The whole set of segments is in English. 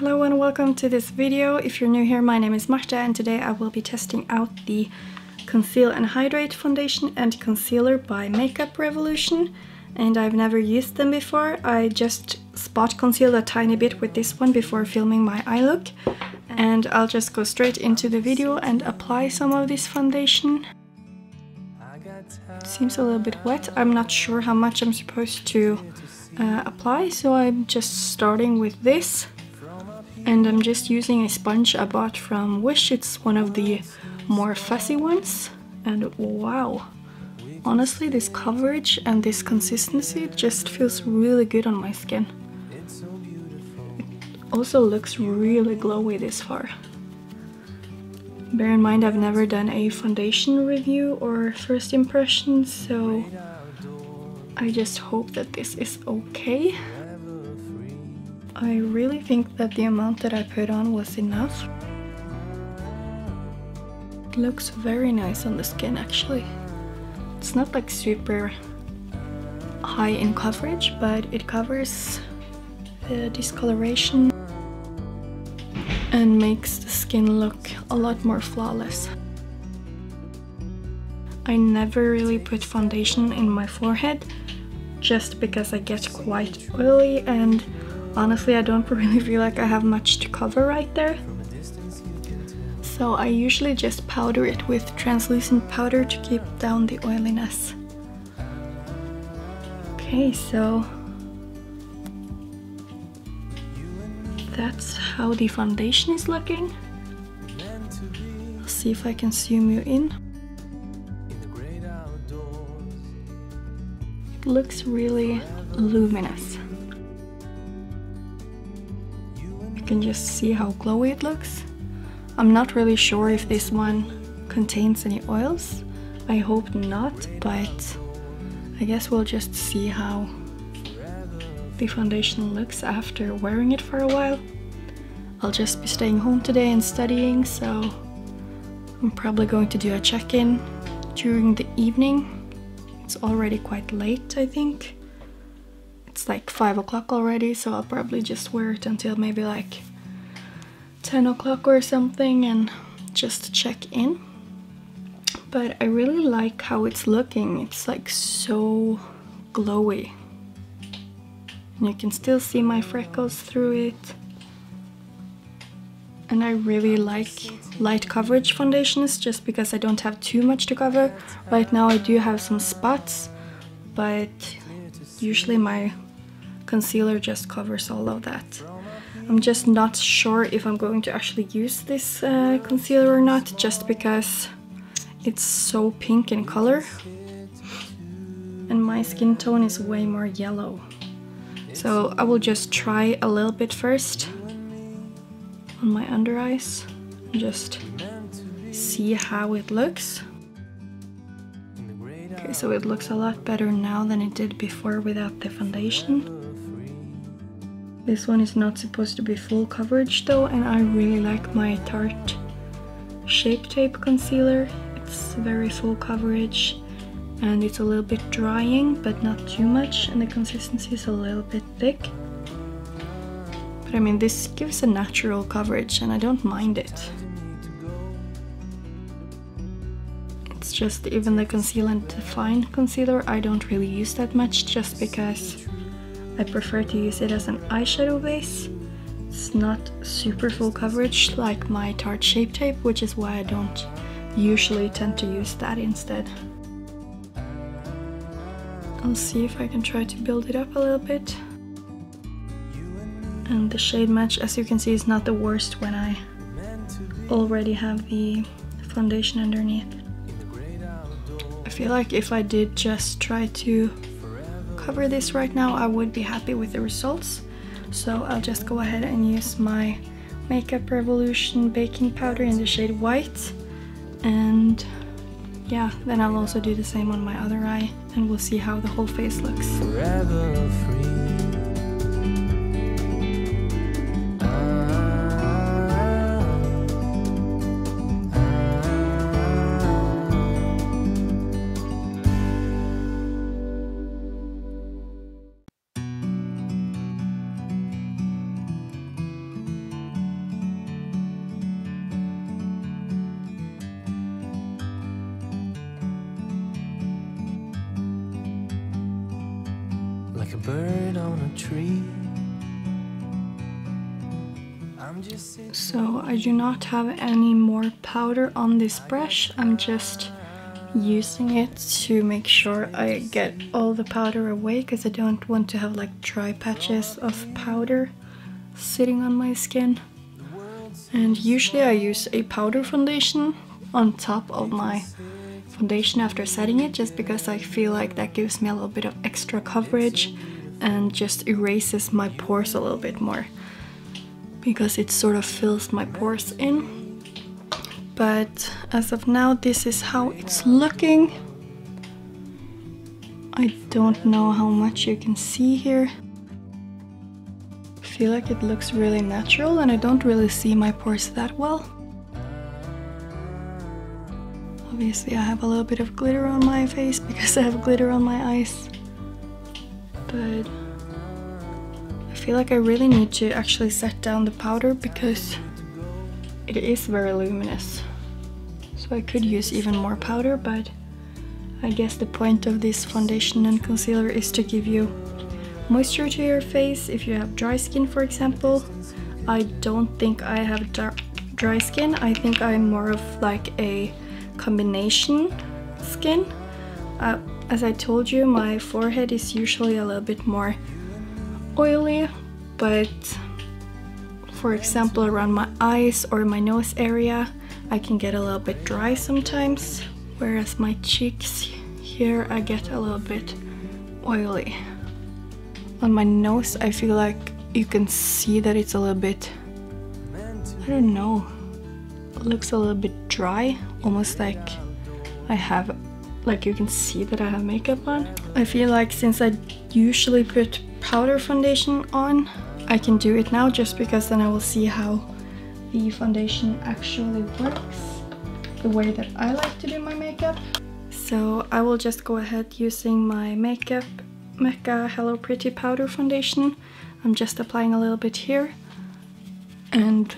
Hello and welcome to this video. If you're new here, my name is Marta and today I will be testing out the Conceal and Hydrate Foundation and Concealer by Makeup Revolution. And I've never used them before. I just spot concealed a tiny bit with this one before filming my eye look. And I'll just go straight into the video and apply some of this foundation. seems a little bit wet. I'm not sure how much I'm supposed to uh, apply, so I'm just starting with this. And I'm just using a sponge I bought from Wish. It's one of the more fussy ones. And wow, honestly this coverage and this consistency just feels really good on my skin. It also looks really glowy this far. Bear in mind I've never done a foundation review or first impressions, so I just hope that this is okay. I really think that the amount that I put on was enough. It looks very nice on the skin actually. It's not like super high in coverage, but it covers the discoloration and makes the skin look a lot more flawless. I never really put foundation in my forehead just because I get quite oily and honestly I don't really feel like I have much to cover right there. So I usually just powder it with translucent powder to keep down the oiliness. Okay, so that's how the foundation is looking. I'll see if I can zoom you in. It looks really luminous. Can just see how glowy it looks. I'm not really sure if this one contains any oils. I hope not, but I guess we'll just see how the foundation looks after wearing it for a while. I'll just be staying home today and studying, so I'm probably going to do a check-in during the evening it's already quite late, I think. It's like 5 o'clock already, so I'll probably just wear it until maybe like 10 o'clock or something and just check in. But I really like how it's looking. It's like so glowy. And you can still see my freckles through it and I really like light coverage foundations just because I don't have too much to cover. Right now I do have some spots, but usually my concealer just covers all of that. I'm just not sure if I'm going to actually use this uh, concealer or not, just because it's so pink in color. And my skin tone is way more yellow. So I will just try a little bit first on my under eyes just see how it looks. Okay, so it looks a lot better now than it did before without the foundation. This one is not supposed to be full coverage though and I really like my Tarte Shape Tape Concealer. It's very full coverage and it's a little bit drying but not too much and the consistency is a little bit thick. But I mean, this gives a natural coverage and I don't mind it. It's just even the Conceal and Define concealer I don't really use that much just because I prefer to use it as an eyeshadow base. It's not super full coverage like my Tarte Shape Tape, which is why I don't usually tend to use that instead. I'll see if I can try to build it up a little bit and the shade match as you can see is not the worst when I already have the foundation underneath. I feel like if I did just try to cover this right now I would be happy with the results. So I'll just go ahead and use my Makeup Revolution baking powder in the shade white. And yeah then I'll also do the same on my other eye and we'll see how the whole face looks. So I do not have any more powder on this brush. I'm just using it to make sure I get all the powder away because I don't want to have like dry patches of powder sitting on my skin. And usually I use a powder foundation on top of my foundation after setting it just because I feel like that gives me a little bit of extra coverage and just erases my pores a little bit more because it sort of fills my pores in. But as of now, this is how it's looking. I don't know how much you can see here. I feel like it looks really natural and I don't really see my pores that well. Obviously I have a little bit of glitter on my face because I have glitter on my eyes. But feel like I really need to actually set down the powder because it is very luminous. So I could use even more powder, but I guess the point of this foundation and concealer is to give you moisture to your face if you have dry skin, for example. I don't think I have dry skin. I think I'm more of like a combination skin. Uh, as I told you, my forehead is usually a little bit more oily, but for example around my eyes or my nose area I can get a little bit dry sometimes, whereas my cheeks here I get a little bit oily. On my nose I feel like you can see that it's a little bit, I don't know, looks a little bit dry, almost like I have, like you can see that I have makeup on. I feel like since I usually put powder foundation on. I can do it now just because then I will see how the foundation actually works the way that I like to do my makeup. So I will just go ahead using my makeup Mekka Hello Pretty powder foundation. I'm just applying a little bit here and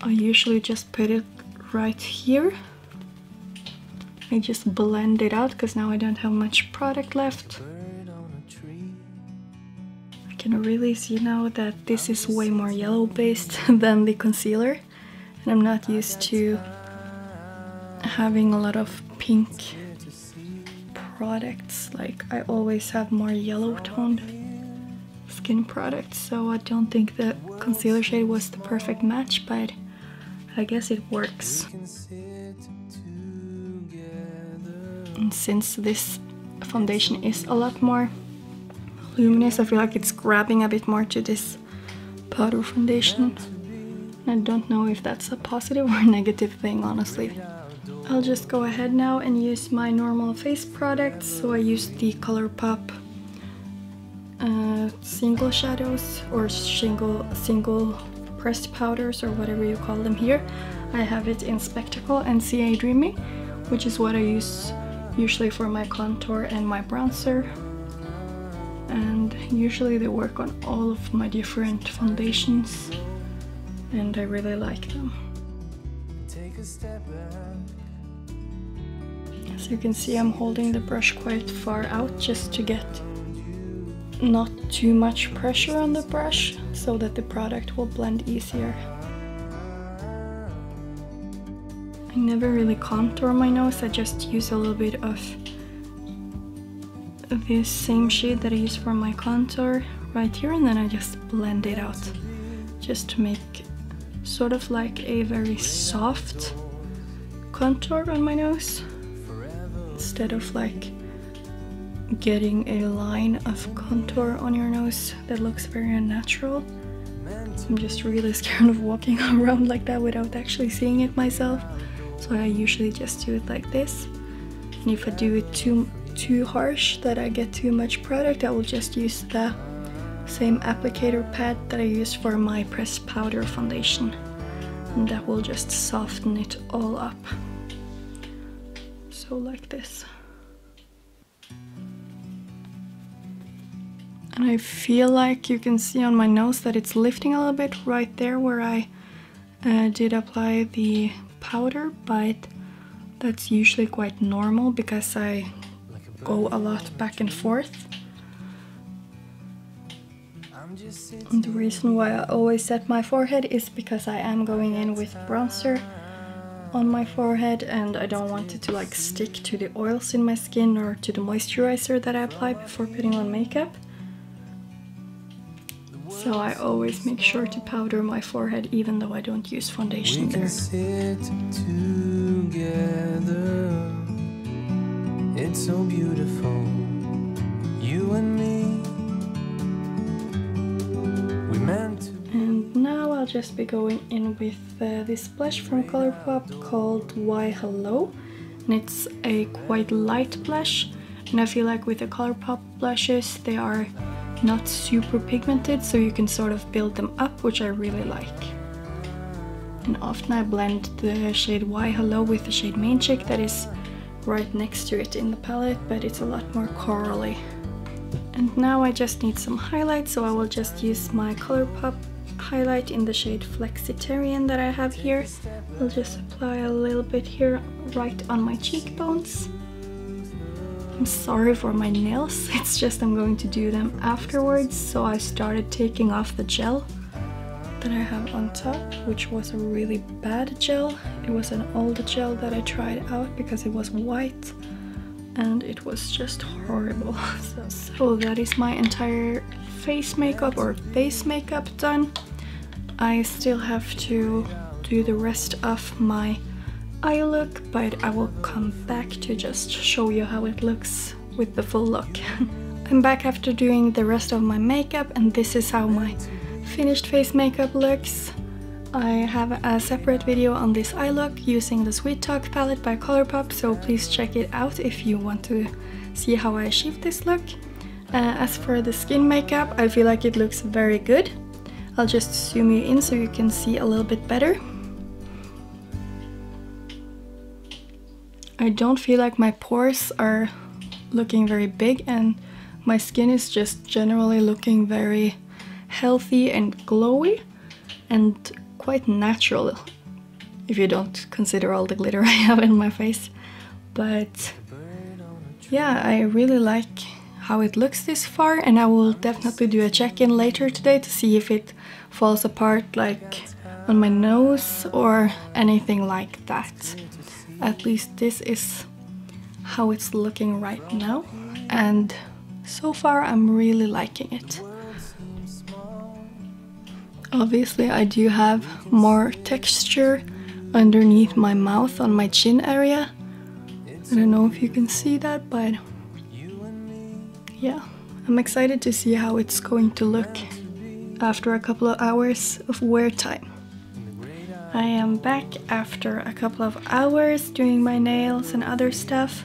I usually just put it right here. I just blend it out because now I don't have much product left can really see now that this is way more yellow based than the concealer. And I'm not used to having a lot of pink products. Like I always have more yellow toned skin products so I don't think the concealer shade was the perfect match but I guess it works. And since this foundation is a lot more luminous. I feel like it's grabbing a bit more to this powder foundation. I don't know if that's a positive or negative thing, honestly. I'll just go ahead now and use my normal face products. So I use the Colourpop uh, single shadows or single, single pressed powders or whatever you call them here. I have it in Spectacle and CA Dreaming, which is what I use usually for my contour and my bronzer and usually they work on all of my different foundations and I really like them. As you can see I'm holding the brush quite far out just to get not too much pressure on the brush so that the product will blend easier. I never really contour my nose, I just use a little bit of this same shade that I use for my contour right here and then I just blend it out just to make sort of like a very soft contour on my nose instead of like getting a line of contour on your nose that looks very unnatural. I'm just really scared of walking around like that without actually seeing it myself. So I usually just do it like this. And if I do it too too harsh that I get too much product, I will just use the same applicator pad that I use for my pressed powder foundation. And that will just soften it all up. So like this. And I feel like you can see on my nose that it's lifting a little bit right there where I uh, did apply the powder, but that's usually quite normal because I go a lot back and forth. And the reason why I always set my forehead is because I am going in with bronzer on my forehead and I don't want it to like stick to the oils in my skin or to the moisturizer that I apply before putting on makeup. So I always make sure to powder my forehead even though I don't use foundation there. It's so beautiful, you and me. We meant And now I'll just be going in with uh, this blush from Colourpop called Why Hello. And it's a quite light blush. And I feel like with the Colourpop blushes, they are not super pigmented, so you can sort of build them up, which I really like. And often I blend the shade Why Hello with the shade Main Chick that is right next to it in the palette, but it's a lot more corally. And now I just need some highlight, so I will just use my Colourpop highlight in the shade Flexitarian that I have here. I'll just apply a little bit here right on my cheekbones. I'm sorry for my nails, it's just I'm going to do them afterwards, so I started taking off the gel that I have on top, which was a really bad gel. It was an old gel that I tried out because it was white and it was just horrible. so, so that is my entire face makeup or face makeup done. I still have to do the rest of my eye look, but I will come back to just show you how it looks with the full look. I'm back after doing the rest of my makeup and this is how my finished face makeup looks. I have a separate video on this eye look using the Sweet Talk palette by Colourpop, so please check it out if you want to see how I achieved this look. Uh, as for the skin makeup, I feel like it looks very good. I'll just zoom you in so you can see a little bit better. I don't feel like my pores are looking very big and my skin is just generally looking very healthy and glowy and quite natural if you don't consider all the glitter I have in my face. But yeah, I really like how it looks this far and I will definitely do a check-in later today to see if it falls apart like on my nose or anything like that. At least this is how it's looking right now and so far I'm really liking it. Obviously I do have more texture underneath my mouth on my chin area. I don't know if you can see that, but yeah, I'm excited to see how it's going to look after a couple of hours of wear time. I am back after a couple of hours doing my nails and other stuff.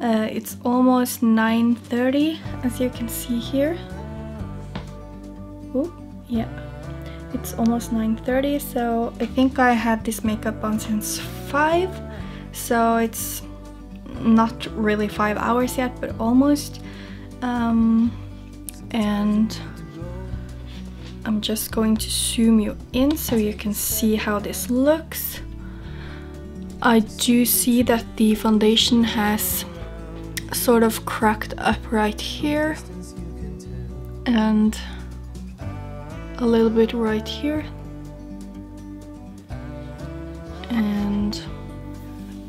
Uh, it's almost 9.30 as you can see here. Oh, yeah. It's almost 9.30, so I think I had this makeup on since 5, so it's not really 5 hours yet, but almost. Um, and I'm just going to zoom you in so you can see how this looks. I do see that the foundation has sort of cracked up right here and a little bit right here. And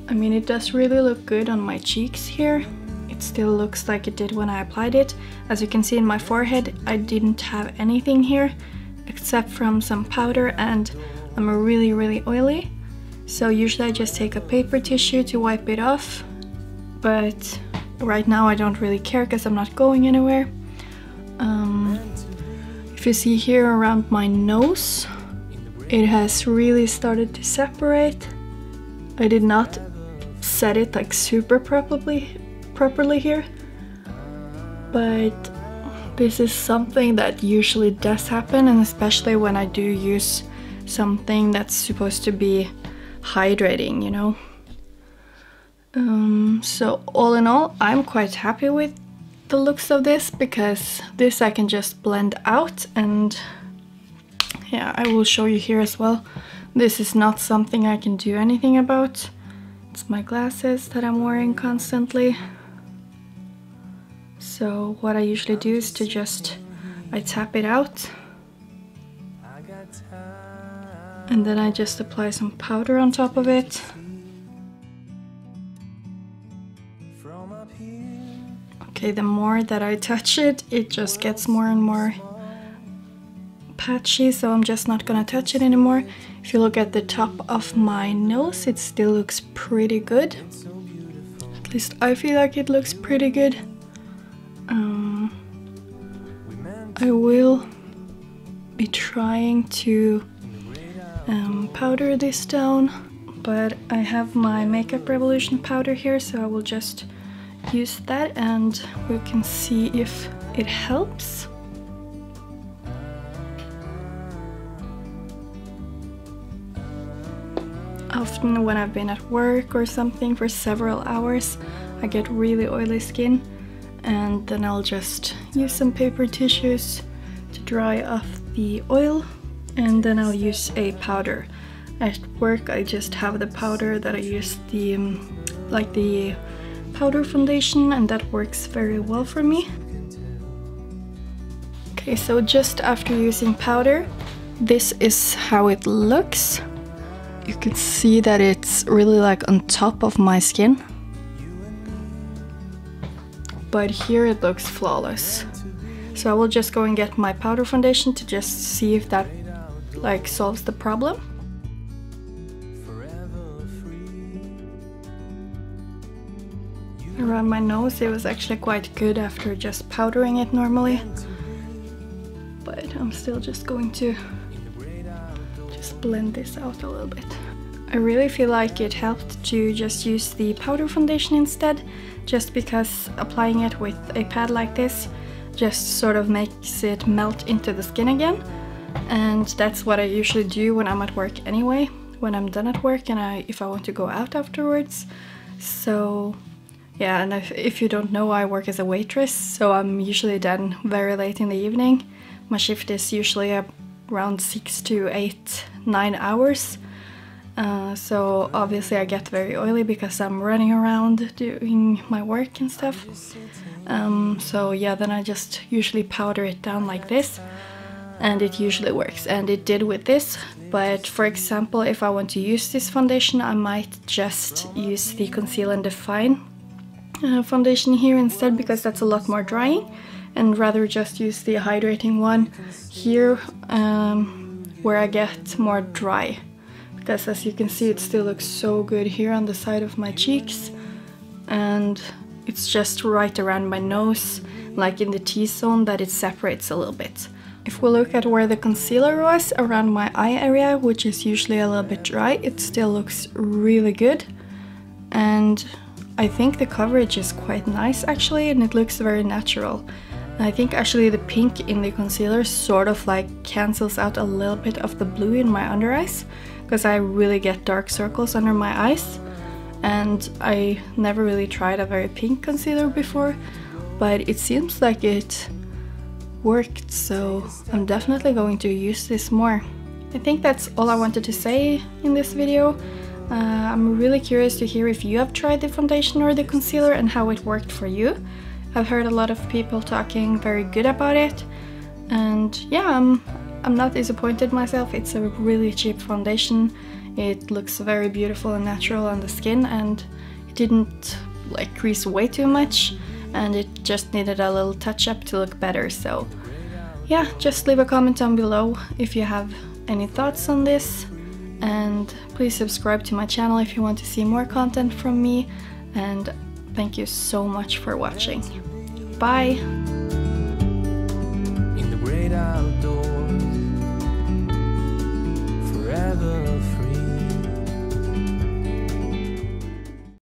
I mean it does really look good on my cheeks here. It still looks like it did when I applied it. As you can see in my forehead I didn't have anything here except from some powder and I'm really really oily. So usually I just take a paper tissue to wipe it off but right now I don't really care because I'm not going anywhere. Um, if you see here around my nose, it has really started to separate. I did not set it like super properly, properly here, but this is something that usually does happen and especially when I do use something that's supposed to be hydrating, you know. Um, so all in all, I'm quite happy with the looks of this because this I can just blend out and yeah I will show you here as well. This is not something I can do anything about. It's my glasses that I'm wearing constantly. So what I usually do is to just I tap it out. And then I just apply some powder on top of it. Okay, the more that I touch it, it just gets more and more patchy, so I'm just not gonna touch it anymore. If you look at the top of my nose, it still looks pretty good. At least I feel like it looks pretty good. Um, I will be trying to um, powder this down, but I have my Makeup Revolution powder here, so I will just use that and we can see if it helps. Often when I've been at work or something for several hours, I get really oily skin and then I'll just use some paper tissues to dry off the oil and then I'll use a powder. At work I just have the powder that I use the um, like the powder foundation and that works very well for me. Okay, so just after using powder, this is how it looks. You can see that it's really like on top of my skin. But here it looks flawless. So I will just go and get my powder foundation to just see if that like solves the problem. Around my nose it was actually quite good after just powdering it normally. But I'm still just going to just blend this out a little bit. I really feel like it helped to just use the powder foundation instead, just because applying it with a pad like this just sort of makes it melt into the skin again and that's what I usually do when I'm at work anyway when I'm done at work and I if I want to go out afterwards so yeah and if, if you don't know I work as a waitress so I'm usually done very late in the evening. My shift is usually around six to eight nine hours. Uh, so obviously I get very oily because I'm running around doing my work and stuff. Um, so yeah then I just usually powder it down like this and it usually works. And it did with this but for example if I want to use this foundation I might just use the Conceal and Define uh, foundation here instead because that's a lot more drying and rather just use the hydrating one here um, where I get more dry. Because as you can see it still looks so good here on the side of my cheeks. And it's just right around my nose like in the T-zone that it separates a little bit. If we look at where the concealer was around my eye area, which is usually a little bit dry, it still looks really good. And I think the coverage is quite nice actually, and it looks very natural. I think actually the pink in the concealer sort of like cancels out a little bit of the blue in my under eyes, because I really get dark circles under my eyes. And I never really tried a very pink concealer before, but it seems like it worked, so I'm definitely going to use this more. I think that's all I wanted to say in this video. Uh, I'm really curious to hear if you have tried the foundation or the concealer and how it worked for you. I've heard a lot of people talking very good about it and yeah, I'm, I'm not disappointed myself. It's a really cheap foundation. It looks very beautiful and natural on the skin and it didn't like crease way too much and it just needed a little touch up to look better so yeah just leave a comment down below if you have any thoughts on this and please subscribe to my channel if you want to see more content from me and thank you so much for watching. Bye! outdoors forever free.